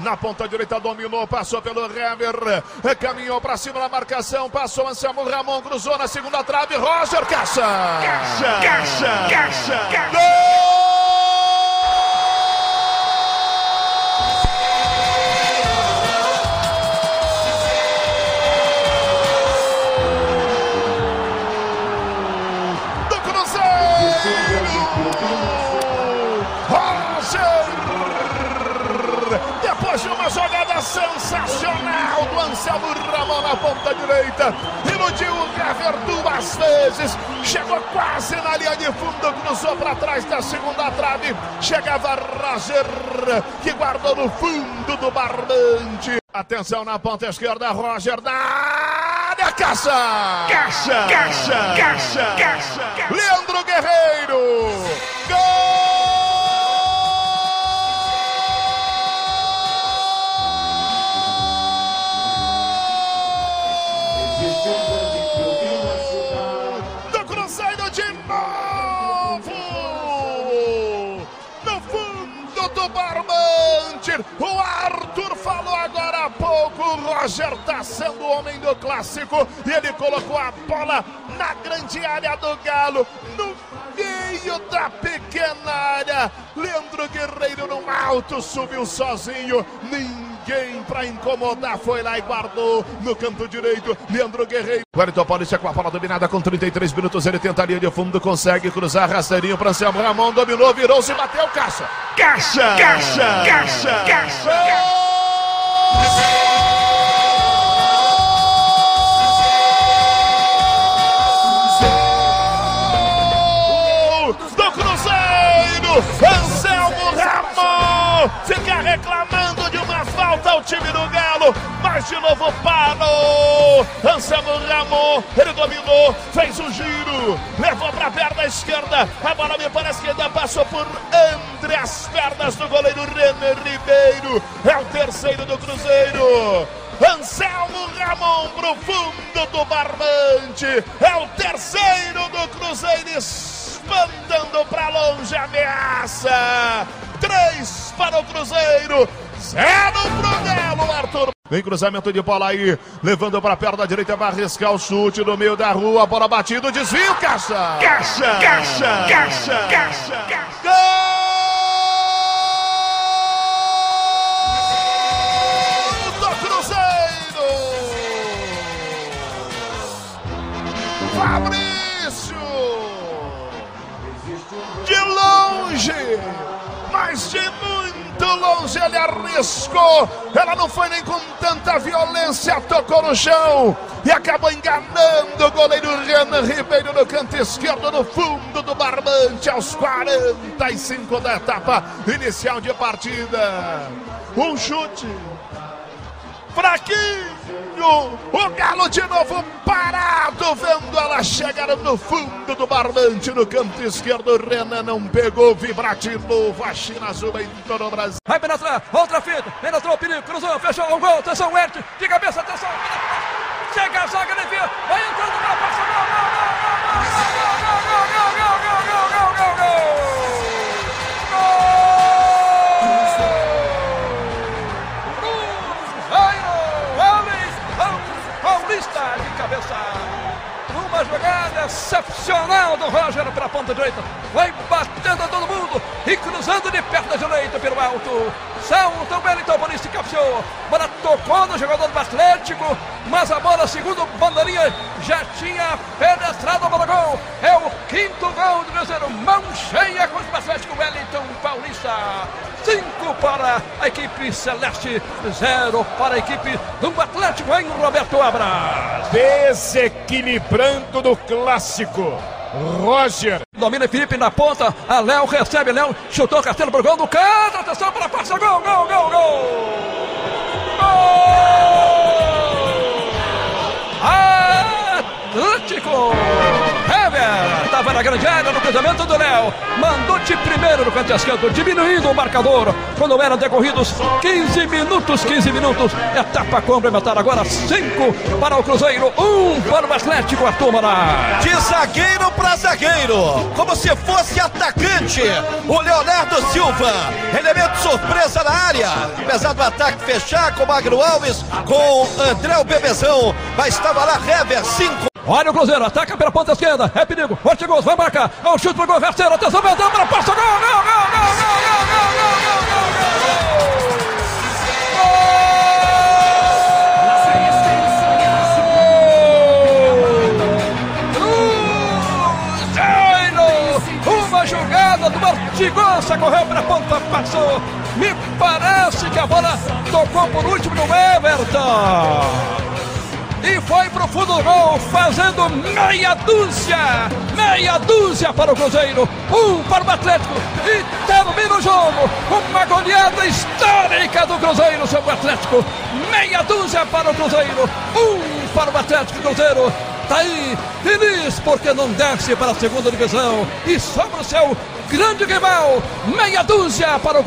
Na ponta direita dominou, passou pelo Hever, caminhou para cima da marcação, passou Anselmo Ramon, cruzou na segunda trave, Roger Caixa! Caixa! Caixa! Caixa! Gol! Jogada sensacional do Anselmo Ramon na ponta direita, iludiu o Hever duas vezes, chegou quase na linha de fundo, cruzou para trás da segunda trave, chegava Roger, que guardou no fundo do barbante. Atenção na ponta esquerda, Roger da área, caixa! Caixa! Caixa! Caixa! Caixa! Leandro Guerreiro! Gol! Do barbante, o Arthur falou agora há pouco, o Roger tá sendo o homem do clássico e ele colocou a bola na grande área do Galo, no meio da pequena área. Leandro Guerreiro no alto subiu sozinho, ninguém pra incomodar foi lá e guardou no canto direito. Leandro Guerreiro. Wellington Paulista com a bola dominada com 33 minutos. Ele tenta a linha de fundo, consegue cruzar rasteirinho para Anselmo Ramon. Dominou, virou-se, bateu, caixa. Gasha! Gasha! Gasha! Gasha! Gasha! Mas de novo parou. Anselmo Ramon, ele dominou, fez o giro, levou para a perna esquerda. A bola me parece que ainda passou por entre as pernas do goleiro René Ribeiro. É o terceiro do Cruzeiro. Anselmo Ramon pro fundo do barbante. É o terceiro do Cruzeiro espantando para longe a ameaça. Três para o Cruzeiro, zero pro Galo, Arthur. Vem cruzamento de bola aí, levando para a perna direita, vai arriscar o chute no meio da rua, bola batida, desvio, caixa! Caixa! Caixa! Caixa! Caixa! Gol do Cruzeiro! Fabrício! Longe ele arriscou. Ela não foi nem com tanta violência, tocou no chão e acabou enganando o goleiro Renan Ribeiro no canto esquerdo, no fundo do barbante, aos 45 da etapa inicial de partida. Um chute fraquinho. O Galo de novo parado, vendo ela chegar no fundo do barbante, no canto esquerdo. Renan não pegou, vibrativo, a China azul em todo o Brasil. Vai penetrar, outra fita, penetrou, perigo, cruzou, fechou, um gol, atenção, Ert, de cabeça, excepcional do Roger para a ponta direita. Vai mundo e cruzando de perna direita pelo alto. Salta o Wellington Paulista e. Bola tocou no jogador do Atlético, mas a bola, segundo bandeirinha, já tinha penetrado a bola gol. É o quinto gol do Cruzeiro. Mão cheia contra o Atlético Wellington Paulista. Cinco para a equipe Celeste, zero para a equipe do Atlético em Roberto Abra. Desequilibrando no clássico. Roger. Domina Felipe na ponta. A Léo recebe. Léo chutou Castelo pro gol do canto. Atenção para a passa. Gol, grande área no cruzamento do Léo. mandou de primeiro no canto esquerdo, diminuindo o marcador quando eram decorridos 15 minutos, 15 minutos. Etapa complementar agora, 5 para o Cruzeiro, 1 um para o Atlético Arthur Mará. De zagueiro para zagueiro, como se fosse atacante, o Leonardo Silva, elemento surpresa na área, apesar do ataque fechar com Magro Alves, com André Bebezão, mas estava lá Hever, 5 Olha o Cruzeiro, ataca pela ponta esquerda, é perigo, forte gol, vai marcar, é o chute pro gol, Verceiro, atenção, Bedão, para passa, gol, gol, gol, gol, gol, gol, gol, gol, gol, gol, jogada do Martigosa, correu para a ponta, passou. Me parece que a bola tocou por último no Everton e foi pro fundo do gol, fazendo meia dúzia, meia dúzia para o Cruzeiro, um para o Atlético e termina o jogo, uma goleada histórica do Cruzeiro sobre o Atlético, meia dúzia para o Cruzeiro, um para o Atlético Cruzeiro, tá aí, feliz porque não desce para a segunda divisão. E sobre o seu grande rival, meia dúzia para o